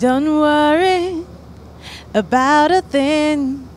Don't worry about a thing,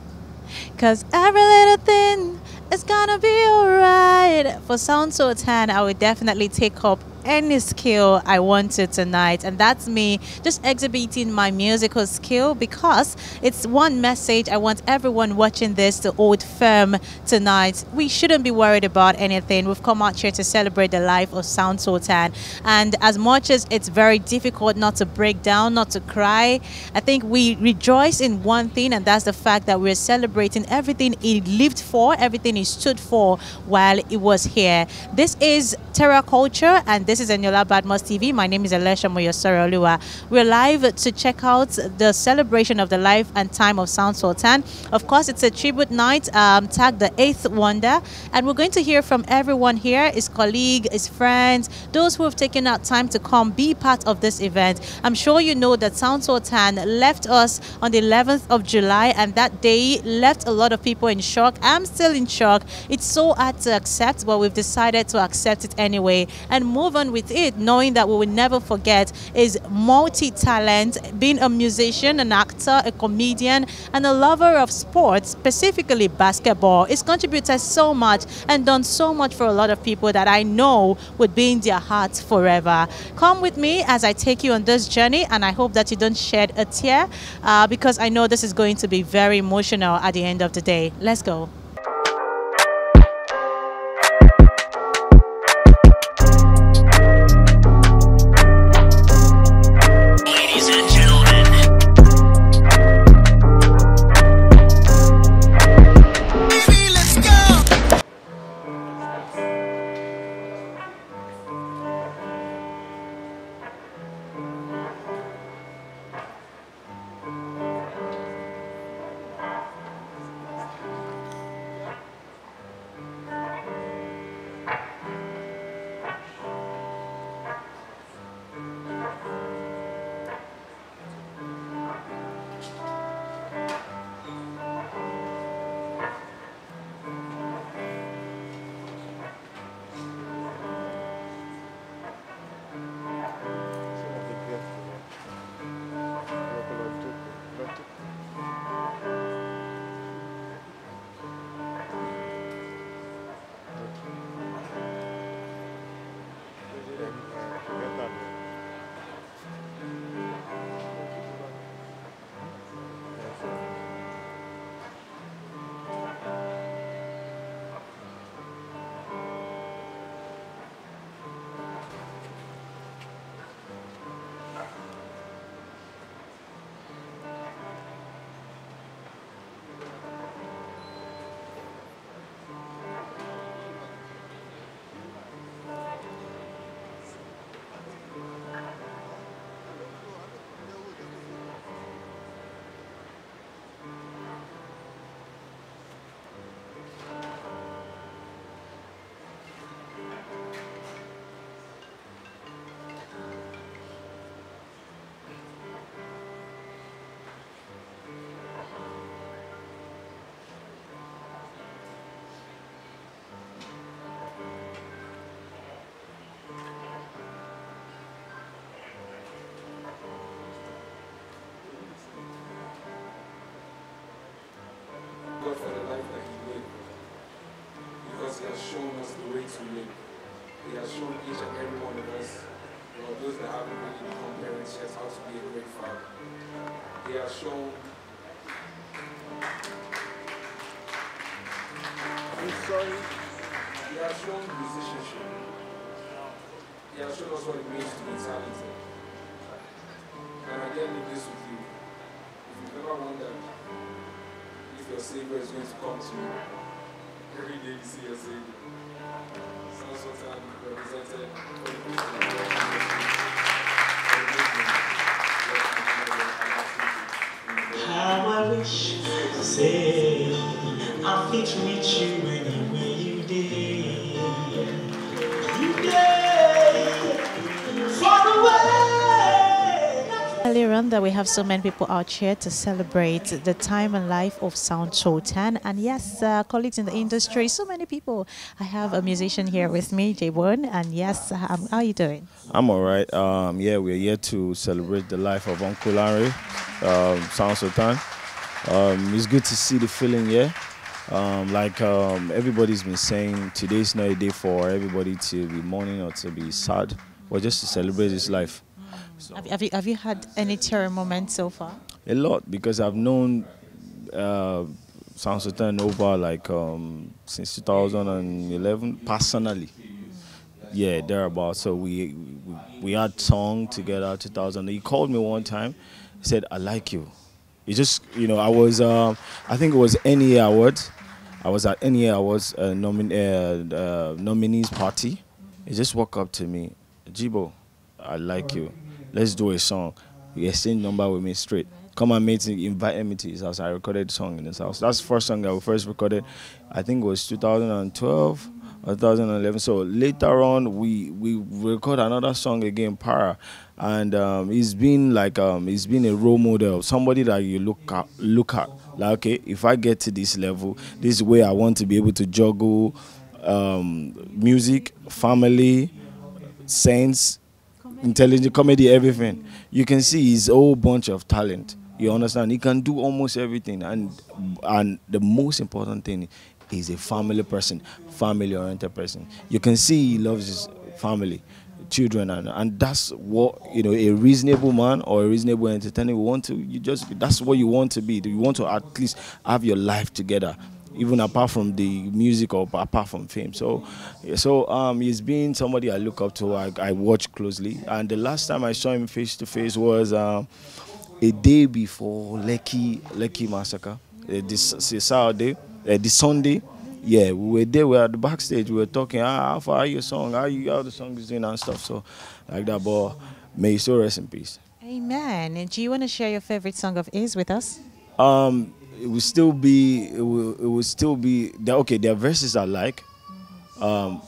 cause every little thing is gonna be alright. For Sound Sultan, I would definitely take up any skill I wanted tonight, and that's me just exhibiting my musical skill because it's one message I want everyone watching this to hold firm tonight. We shouldn't be worried about anything. We've come out here to celebrate the life of Sound Sultan, and as much as it's very difficult not to break down, not to cry, I think we rejoice in one thing, and that's the fact that we're celebrating everything he lived for, everything he stood for while he was here. This is Terra Kulture, and this this is Eniola Badmus TV. My name is Alesha Moyosoro We're live to check out the celebration of the life and time of Sound Sultan. Of course, it's a tribute night um, tagged the Eighth Wonder. And we're going to hear from everyone here, his colleague, his friends, those who have taken out time to come be part of this event. I'm sure you know that Sound Sultan left us on the 11th of July and that day left a lot of people in shock. I'm still in shock. It's so hard to accept, but we've decided to accept it anyway and move on with it, knowing that we will never forget is multi-talent, being a musician, an actor, a comedian, and a lover of sports, specifically basketball. It's contributed so much and done so much for a lot of people that I know would be in their hearts forever. Come with me as I take you on this journey, and I hope that you don't shed a tear uh, because I know this is going to be very emotional at the end of the day. Let's go. Has shown us the way to live. He has shown each and every one of us, or those that haven't really become parents yet, how to be a great father. He has shown. I'm sorry. He has shown musicianship. He has shown us what it means to be talented. And I leave this with you. If you've ever wondered if your Savior is going to come to you. Every day you see I'm represented How I wish say I fit with you That we have so many people out here to celebrate the time and life of Sound Sultan. And yes, uh, colleagues in the industry, so many people. I have a musician here with me, J1. And yes, um, how are you doing? I'm all right. Um, yeah, we're here to celebrate the life of Uncle Larry, um, Sound Sultan. Um, it's good to see the feeling here. Um, like um, everybody's been saying, today's not a day for everybody to be mourning or to be sad, but just to celebrate his life. Have, have, you, have you had any terror moments so far? A lot because I've known uh, Sound Sultan over like um, since 2011 personally. Yeah, thereabouts. So we, we we had song together 2000. He called me one time. He said, "I like you." He just you know I was um, I think it was NEA Awards. I was at NEA Awards uh, nomin- uh, uh, nominees party. He just walked up to me, Jibo, I like you let's do a song. He exchanged number with me straight. Come and meet invite me to his house. I recorded song in his house. That's the first song that we first recorded. I think it was 2012 or 2011. So later on, we we record another song again, Para, and um, he's been like um, he's been a role model, somebody that you look at, look at. Like okay, if I get to this level, this way I want to be able to juggle um, music, family, sense, intelligent comedy, everything. You can see his whole bunch of talent. You understand? He can do almost everything, and and the most important thing is a family person, family-oriented person. You can see he loves his family, children, and and that's what you know a reasonable man or a reasonable entertainer want to. You just that's what you want to be. You want to at least have your life together even apart from the music or apart from fame. So, so um, he's been somebody I look up to. I, I watch closely, and the last time I saw him face to face was um, a day before Lekki Lekki massacre. Uh, this, this Saturday, uh, this Sunday. Yeah, we were there. We were at the backstage. We were talking. Ah, how far are your song? How you how the song is doing and stuff. So, like that. But may he still rest in peace. Amen. And do you want to share your favorite song of his with us? Um, it will still be it will, it will still be there okay their verses are like. Um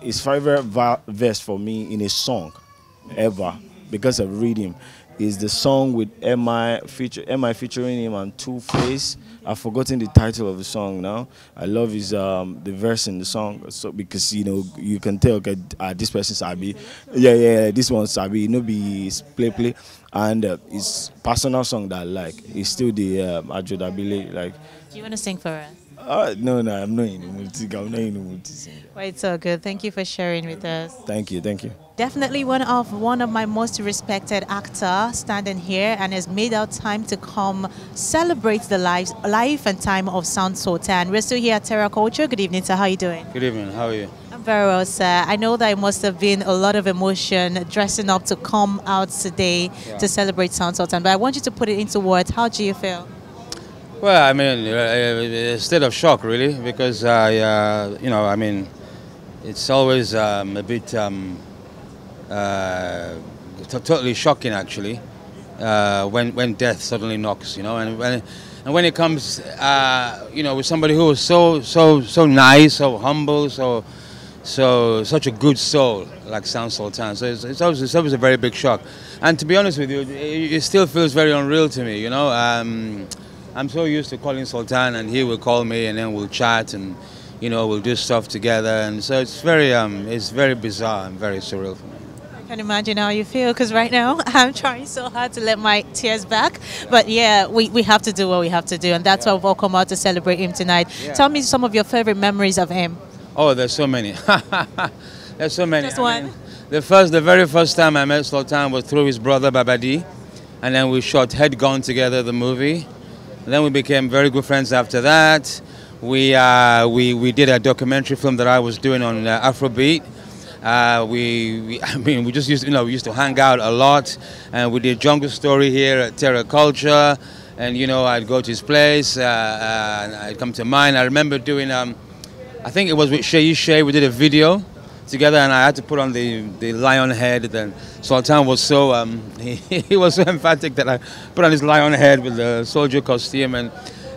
his favorite verse for me in a song ever because of reading is the song with mi feature mi featuring him and 2face. I've forgotten the title of the song now. I love his um the verse in the song so because you know you can tell okay uh, this person sabi. Yeah yeah this one's sabi. You know be play play. And uh, his personal song that I like is still the um, Ajodabile. Like, do you want to sing for us? Uh, no, no, I'm not in the mood to I'm not in the mood sing. Well, it's all good. Thank you for sharing with us. Thank you, thank you. Definitely one of one of my most respected actor standing here and has made out time to come celebrate the life, life and time of Sound Sultan. We're still here at Terra Kulture. Good evening, sir. How are you doing? Good evening. How are you? I'm very well, sir. I know that it must have been a lot of emotion dressing up to come out today yeah. to celebrate Sound Sultan. But I want you to put it into words. How do you feel? Well, I mean, a state of shock, really, because I, uh, you know, I mean, it's always um, a bit um, uh, totally shocking, actually, uh, when when death suddenly knocks, you know, and when and when it comes, uh, you know, with somebody who is so so so nice, so humble, so so such a good soul like Sound Sultan. So it's, it's, always, it's always a very big shock. And to be honest with you, it, it still feels very unreal to me. You know, um, I'm so used to calling Sultan, and he will call me, and then we'll chat, and you know, we'll do stuff together. And so it's very, um, it's very bizarre and very surreal for me. I can imagine how you feel because right now I'm trying so hard to let my tears back. But yeah, we, we have to do what we have to do, and that's yeah. why we've all come out to celebrate him tonight. Yeah. Tell me some of your favorite memories of him. Oh, there's so many. there's so many. Just one. I mean, the first, the very first time I met Sultan was through his brother Baba Dee, and then we shot Head Gone together, the movie. Then we became very good friends after that. We, uh, we, we did a documentary film that I was doing on uh, Afrobeat. Uh, we, we, I mean, we just used, you know, we used to hang out a lot, and we did Jungle Story here at Terra Kulture, and you know, I'd go to his place, uh, uh, I'd come to mine. I remember doing um, I think it was with Shay Shay. We did a video together, and I had to put on the, the lion head. Then Sultan was so um, he, he was so emphatic that I put on his lion head with the soldier costume, and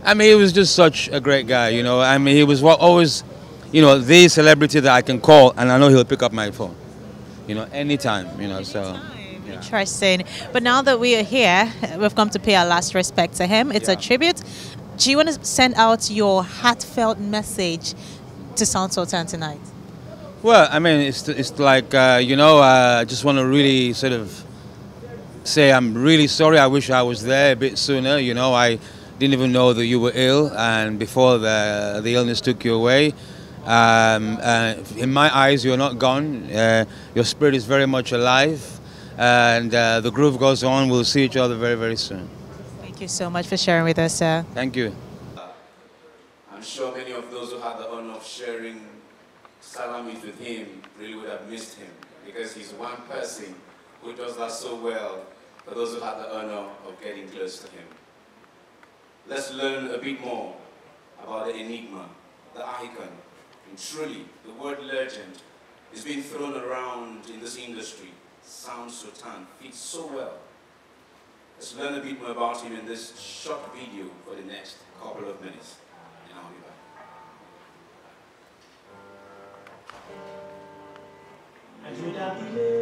I mean he was just such a great guy. You know, I mean he was always, you know, the celebrity that I can call, and I know he'll pick up my phone. You know, anytime. You know, so. Yeah. Interesting. But now that we are here, we've come to pay our last respect to him. It's a tribute. Do you want to send out your heartfelt message to Sound Sultan tonight? Well, I mean, it's, it's like, uh, you know, uh, I just want to really sort of say I'm really sorry. I wish I was there a bit sooner. You know, I didn't even know that you were ill, and before the, the illness took you away. Um, uh, in my eyes, you're not gone. Uh, your spirit is very much alive, and uh, the groove goes on. We'll see each other very, very soon. Thank you so much for sharing with us, sir. Thank you. I'm sure many of those who had the honor of sharing salamis with him really would have missed him because he's one person who does that so well for those who had the honor of getting close to him. Let's learn a bit more about the enigma, the icon, and truly the word legend is being thrown around in this industry. Sound Sultan fits so well. Let's learn a bit more about him in this short video for the next couple of minutes. And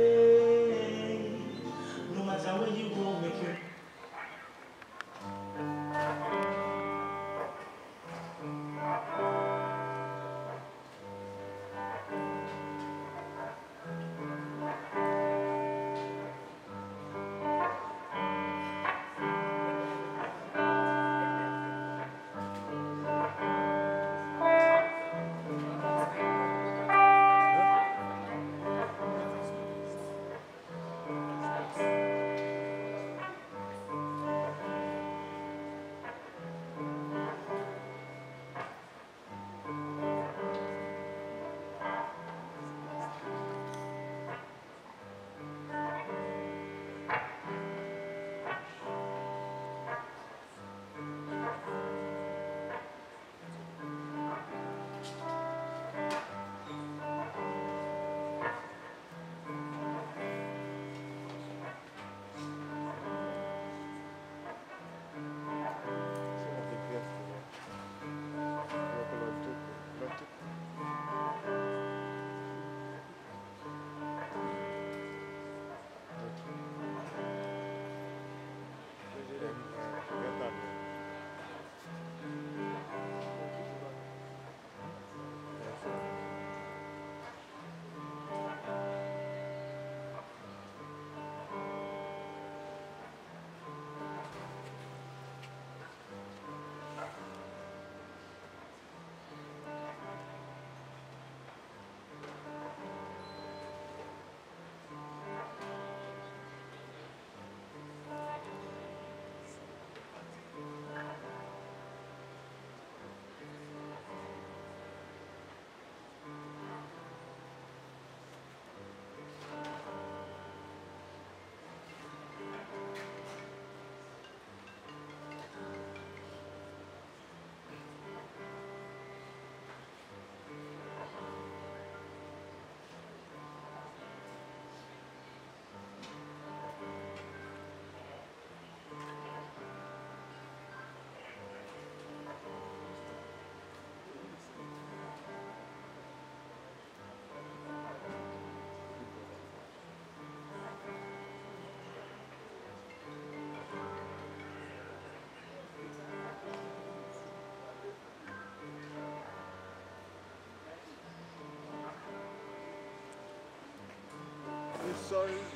sorry.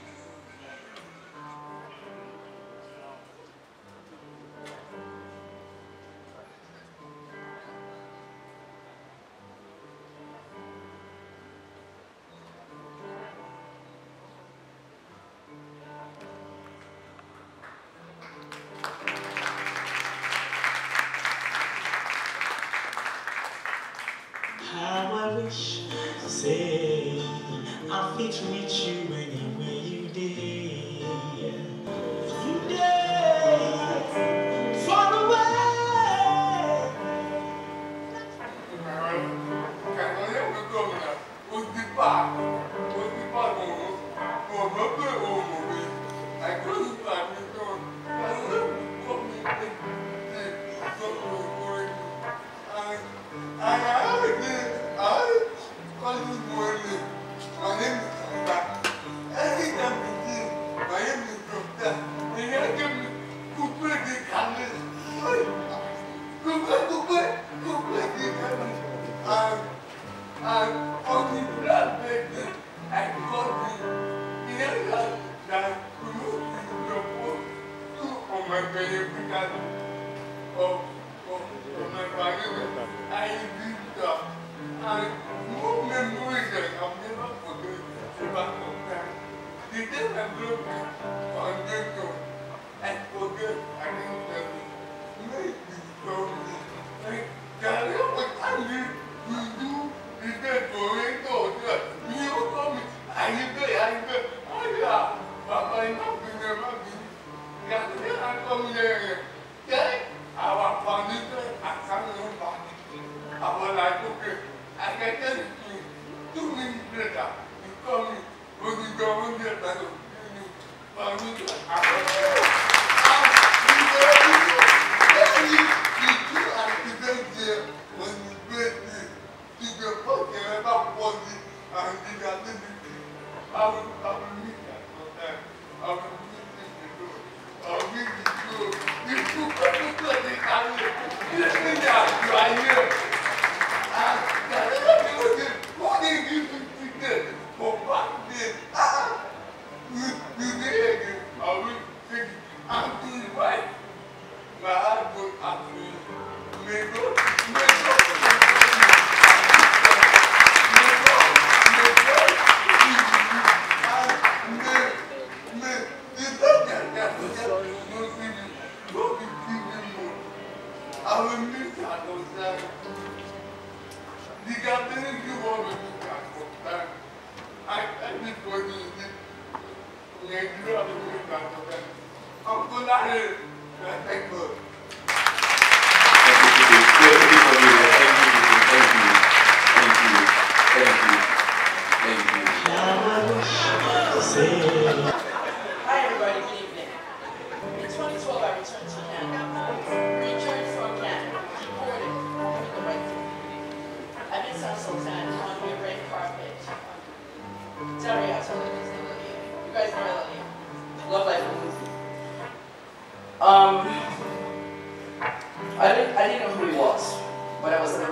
Uncle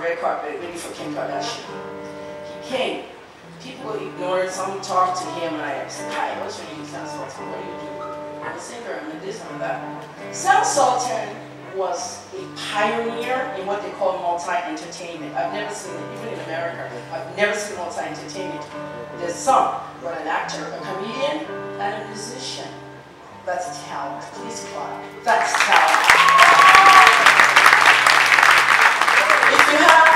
red carpet waiting for Kim Kardashian. He came. People ignored, some talked to him, and I said, Hi, what's your name? Sultan. What do you do? I'm a singer, I'm a this, I'm that. Sound Sultan was a pioneer in what they call multi-entertainment. I've never seen it, even in America, I've never seen multi-entertainment. There's some, but an actor, a comedian, and a musician. That's talent. Please clap. That's talent. You have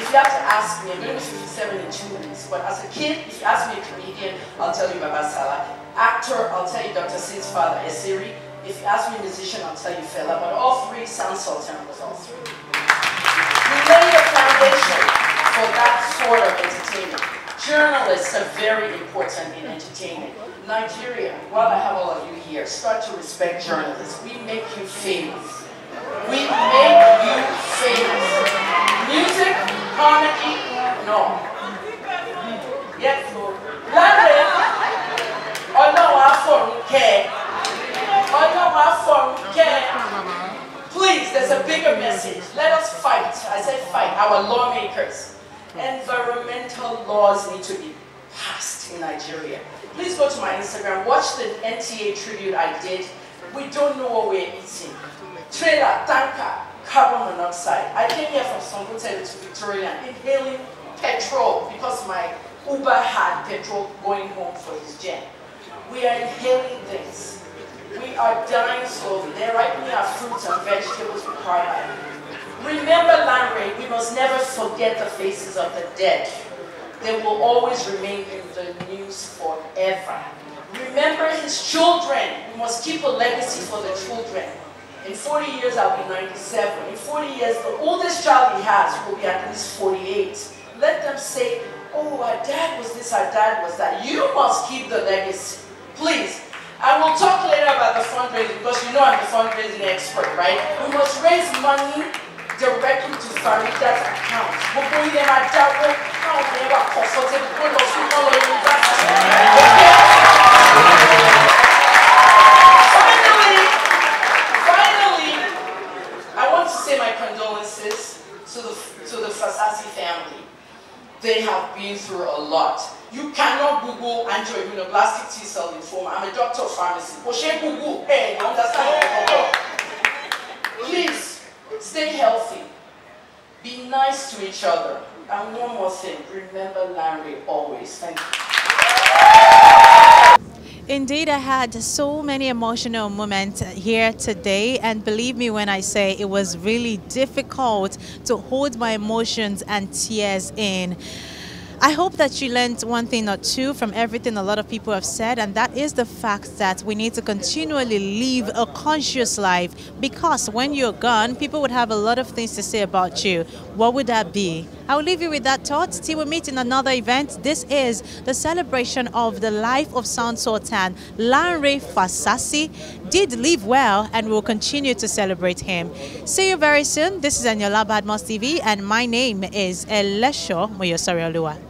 if you have to ask me, I'm going to be 57 in two minutes, but as a kid, if you ask me a comedian, I'll tell you Baba Sala. Actor, I'll tell you Dr. Sid's father, Esiri. If you ask me a musician, I'll tell you Fela, but all three sound Sultan was all three. We laid a foundation for that sort of entertainment. Journalists are very important in entertainment. Nigeria, while I have all of you here, start to respect journalists. We make you famous. We make you famous. Music, comedy, no. Yes, Lord. Láre, ọlọ́run afọ̀run kẹ́ ẹ. ọlọ́run afọ̀run kẹ́ ẹ. Please, there's a bigger message. Let us fight. I said fight. Our lawmakers. Environmental laws need to be passed in Nigeria. Please go to my Instagram. Watch the NTA tribute I did. We don't know what we're eating. Trailer, tanker, carbon monoxide. I came here from Songotel to Victoria inhaling petrol because my Uber had petrol going home for his jet. We are inhaling things. We are dying slowly. They're ripening our fruits and vegetables with carbide. Remember Lanre, we must never forget the faces of the dead. They will always remain in the news forever. Remember his children. We must keep a legacy for the children. In 40 years, I'll be 97. In 40 years, the oldest child he has will be at least 48. Let them say, oh, our dad was this, our dad was that. You must keep the legacy. Please. I will talk later about the fundraising because you know I'm the fundraising expert, right? We must raise money directly to Farida's account. Gbogbo ilẹ̀ máa dáwọ́ káwọn ọmọ yẹn wà comfortable kó lọ sí kọ́ lọ yunifásitì. Finally, finally, I want to say my condolences to the, to the Fasasi family. They have been through a lot. You cannot Google angioimmunoblastic T-cell lymphoma. I'm a doctor of pharmacy. Hey, understand? Please, stay healthy. Be nice to each other. And one more thing, remember Larry always. Thank you. Indeed, I had so many emotional moments here today, and believe me when I say it was really difficult to hold my emotions and tears in. I hope that you learned one thing or two from everything a lot of people have said, and that is the fact that we need to continually live a conscious life because when you're gone, people would have a lot of things to say about you. What would that be? I will leave you with that thought. Till we meet in another event. This is the celebration of the life of Sound Sultan. Lanre Fasasi did live well and will continue to celebrate him. See you very soon. This is Eniola Badmus TV, and my name is Elesho Moyosoriolua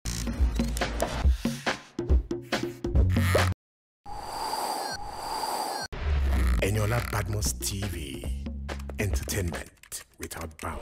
Eniola Badmus TV. Entertainment without bounds.